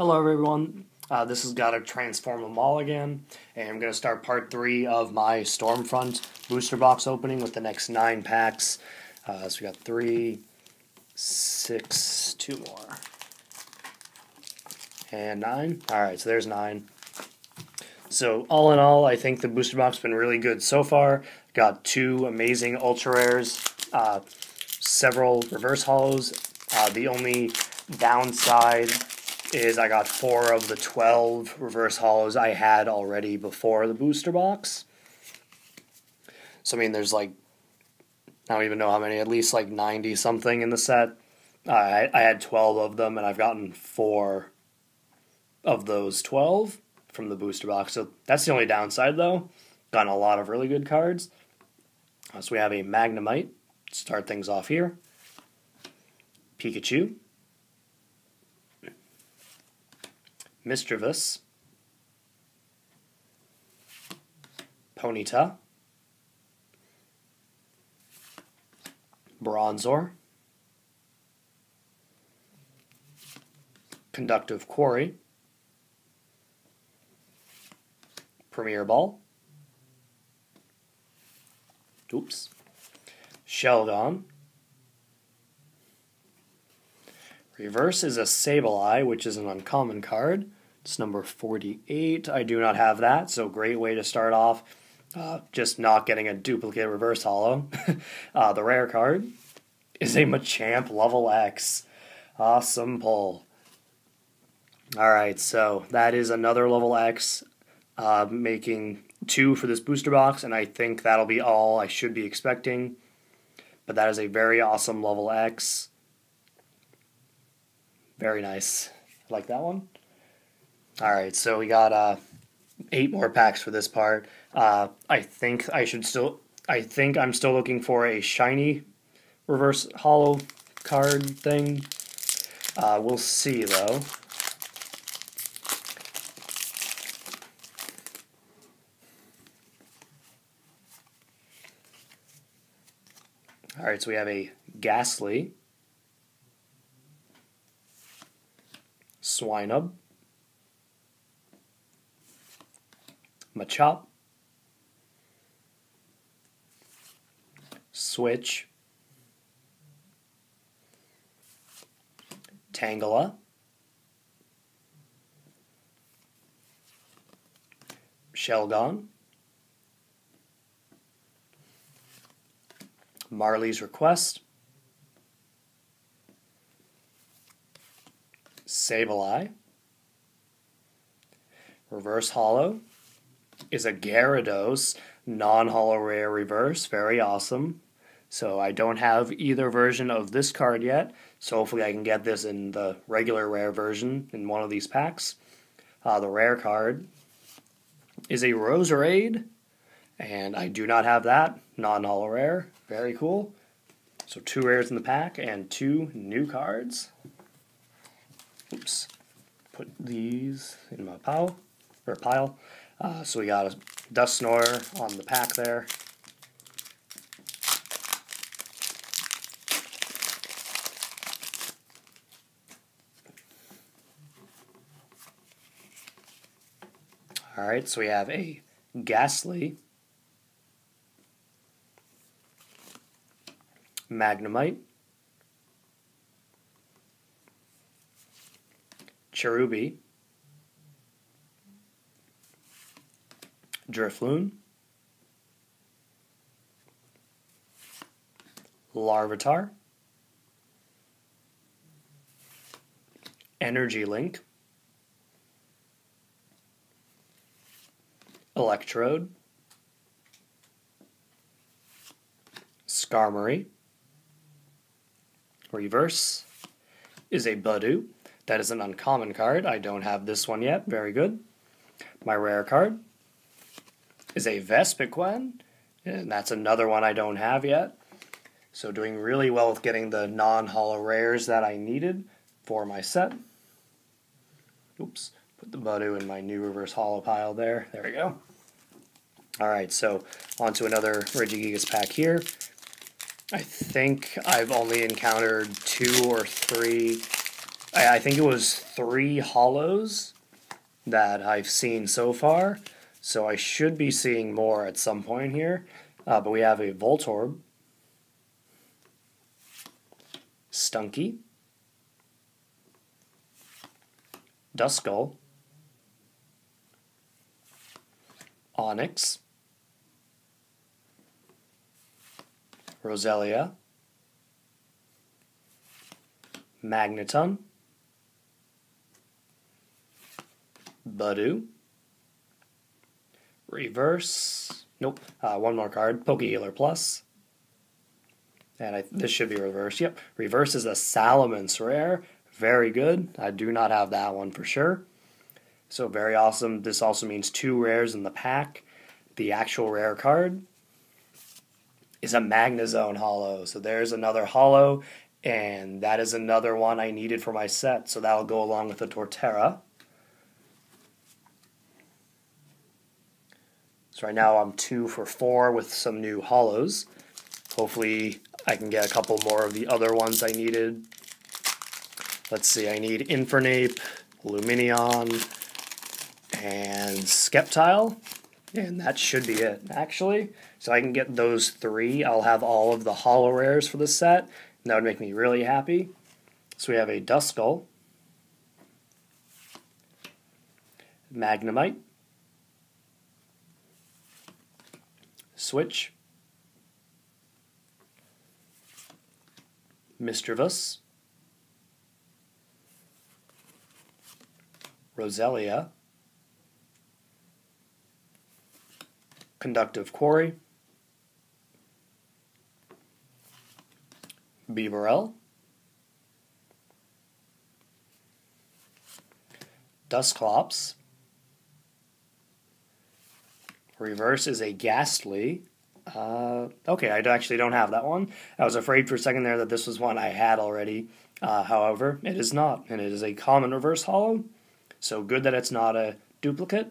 Hello everyone, uh, this has got to transform them all again, and I'm going to start part 3 of my Stormfront booster box opening with the next 9 packs. Uh, so we got three, six, two more, and 9. Alright, so there's 9. So all in all, I think the booster box has been really good so far. Got two amazing ultra rares, uh, several reverse holos. Uh, the only downside is I got four of the 12 reverse holos I had already before the booster box. So, I mean, there's like, I don't even know how many, at least like 90 something in the set. Uh, I, I had 12 of them, and I've gotten four of those 12 from the booster box. So, that's the only downside, though. Gotten a lot of really good cards. Uh, so, we have a Magnemite. Start things off here. Pikachu. Misdreavus, Ponyta, Bronzor, Conductive Quarry, Premier Ball, oops, Shelgon, Reverse is a Sableye, which is an uncommon card. It's number 48. I do not have that, so great way to start off. Uh, just not getting a duplicate reverse holo. uh, the rare card is a Machamp level X. Awesome pull. Alright, so that is another level X, uh, making two for this booster box, and I think that'll be all I should be expecting. But that is a very awesome level X. Very nice. Like that one? All right, so we got uh, eight more packs for this part. Uh, I think I should still. I think I'm still looking for a shiny reverse holo card thing. Uh, we'll see though. All right, so we have a Gastly. Swinub, Machop, Switch, Tangela, Shelgon, Marley's Request, Sableye. Reverse Holo is a Gyarados non-holo rare reverse. Very awesome. So I don't have either version of this card yet. So hopefully I can get this in the regular rare version in one of these packs. Uh, the rare card is a Roserade. And I do not have that. Non-holo rare. Very cool. So two rares in the pack and two new cards. Oops. Put these in my pile, or pile. Uh, so we got a Dusknoir on the pack there. Alright, so we have a Gastly, Magnemite, Cherubi, Drifloon, Larvitar, Energy Link, Electrode, Skarmory, Reverse is a Budew. That is an uncommon card. I don't have this one yet. Very good. My rare card is a Vespiquen, and that's another one I don't have yet. So doing really well with getting the non-holo rares that I needed for my set. Oops, put the Budew in my new reverse holo pile there. There we go. Alright, so on to another Regigigas pack here. I think I've only encountered two or three I, I think it was three holos that I've seen so far. So I should be seeing more at some point here. Uh, but we have a Voltorb, Stunky, Duskull, Onix, Roselia, Magneton, Budew, Reverse, nope, uh, one more card, Pokehealer Plus. Plus, and I, this should be reverse, yep, Reverse is a Salamence rare, very good, I do not have that one for sure, so very awesome, this also means two rares in the pack, the actual rare card is a Magnezone Holo, so there's another Holo, and that is another one I needed for my set, so that'll go along with the Torterra. So right now I'm two for four with some new holos. Hopefully I can get a couple more of the other ones I needed. Let's see, I need Infernape, Lumineon, and Sceptile. And that should be it, actually. So I can get those three. I'll have all of the holo rares for the set. And that would make me really happy. So we have a Duskull, Magnemite, Switch, Misdreavus, Roselia, Conductive Quarry, Bibarel, Dusclops, Reverse is a Gastly. Uh, okay, I actually don't have that one. I was afraid for a second there that this was one I had already. Uh, however, it is not, and it is a common reverse holo. So good that it's not a duplicate.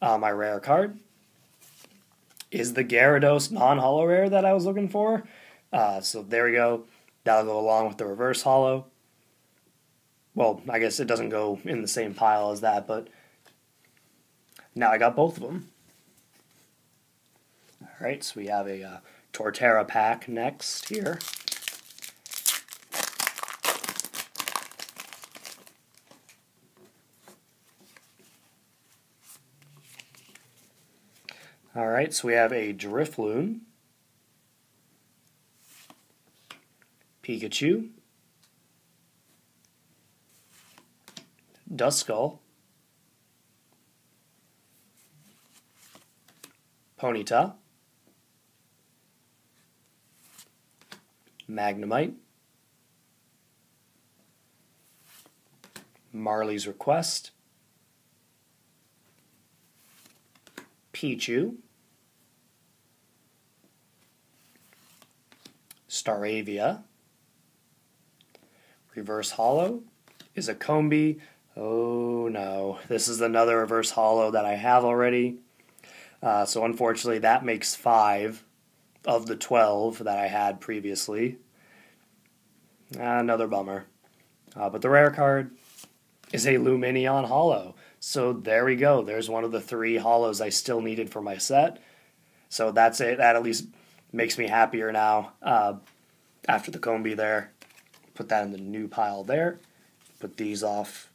Uh, my rare card is the Gyarados non-holo rare that I was looking for. Uh, so there we go. That'll go along with the reverse holo. Well, I guess it doesn't go in the same pile as that, but now I got both of them. All right, so we have a uh, Torterra pack next here. All right, so we have a Drifloon, Pikachu, Duskull, Ponyta, Magnemite, Marley's Request, Pichu, Staravia, Reverse Holo. Is a Combee. Oh no, this is another Reverse Holo that I have already. Uh, so unfortunately, that makes five of the 12 that I had previously. Another bummer. Uh, but the rare card is a Lumineon Holo. So there we go. There's one of the three holos I still needed for my set. So that's it. That at least makes me happier now. Uh, after the Combee there, put that in the new pile there. Put these off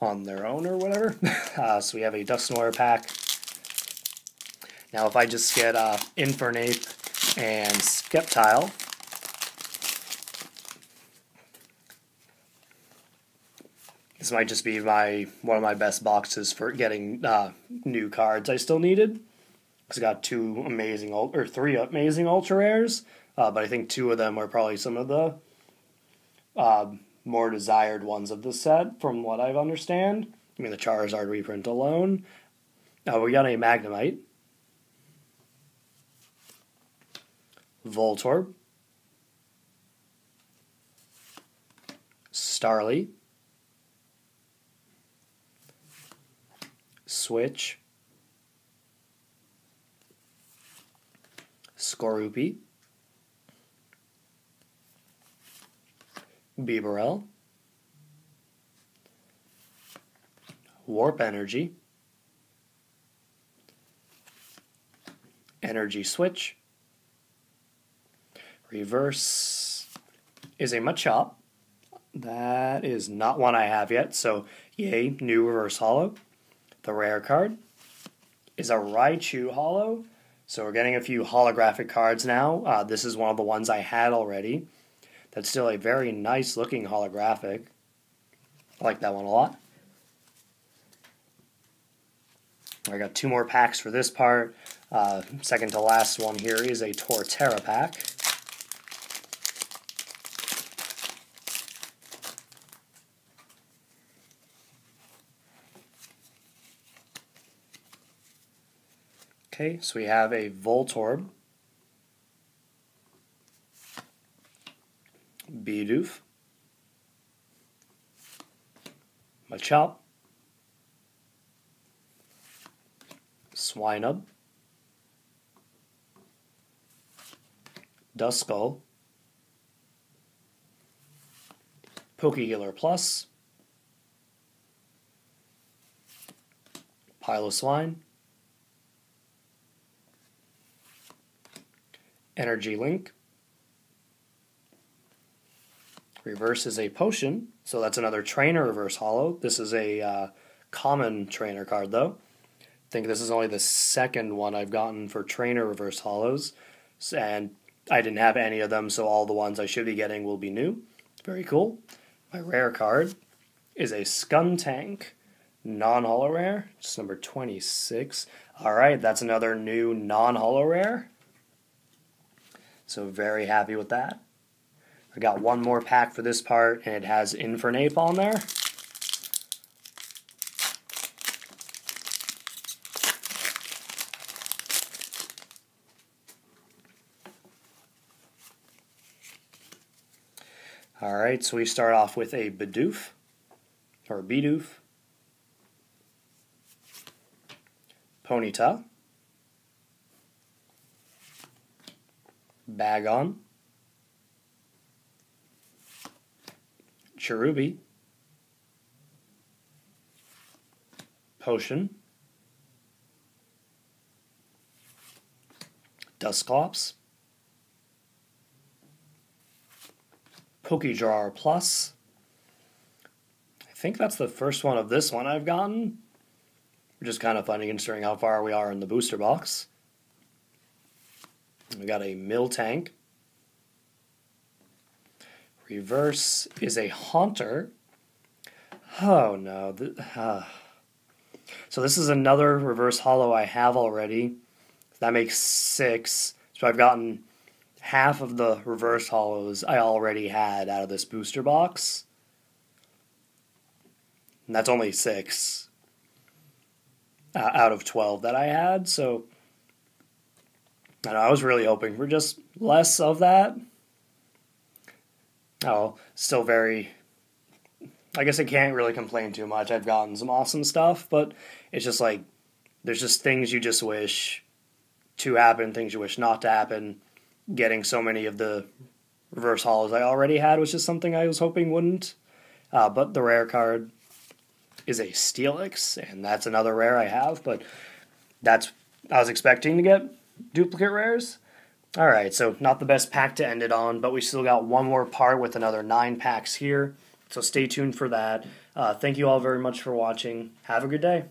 on their own or whatever. uh, so we have a Dusknoir pack now if I just get uh, Infernape and Sceptile, this might just be my one of my best boxes for getting uh, new cards I still needed. Because I got two amazing, or three amazing Ultra Rares, uh, but I think two of them are probably some of the uh, more desired ones of the set, from what I understand. I mean, the Charizard reprint alone. Uh, we got a Magnemite. Voltorb, Starly, Switch, Skorupi, Bibarel, Warp Energy, Energy Switch, Reverse is a Machop. That is not one I have yet, so yay, new Reverse Holo. The rare card is a Raichu Holo. So we're getting a few holographic cards now. Uh, this is one of the ones I had already. That's still a very nice looking holographic. I like that one a lot. I got two more packs for this part. Uh, second to last one here is a Torterra pack. Okay, so we have a Voltorb, Bidoof, Machop, Swinub, Duskull, Pokehealer Plus, Piloswine, Energy Link. Reverse is a potion, so that's another trainer reverse holo. This is a uh, common trainer card, though. I think this is only the second one I've gotten for trainer reverse holos, and I didn't have any of them, so all the ones I should be getting will be new. Very cool. My rare card is a Skuntank non holo rare, It's number 26. All right, that's another new non holo rare. So very happy with that. I got one more pack for this part, and it has Infernape on there. Alright, so we start off with a Bidoof, or Bidoof, Ponyta, Bagon, Cherubi, Potion, Dusclops, Pokejar Plus. I think that's the first one of this one I've gotten, which is kind of funny considering how far we are in the booster box. We got a Miltank. Reverse is a Haunter. Oh no. Uh. So this is another reverse holo I have already. That makes six. So I've gotten half of the reverse holos I already had out of this booster box. And that's only six uh, out of 12 that I had. So and I was really hoping for just less of that. Oh, still very. I guess I can't really complain too much. I've gotten some awesome stuff, but it's just like there's just things you just wish to happen, things you wish not to happen. Getting so many of the reverse holos I already had was just something I was hoping wouldn't. Uh, but the rare card is a Steelix, and that's another rare I have, but that's I was expecting to get duplicate rares. All right, so not the best pack to end it on, but we still got one more part with another nine packs here. So stay tuned for that. Uh, thank you all very much for watching. Have a good day.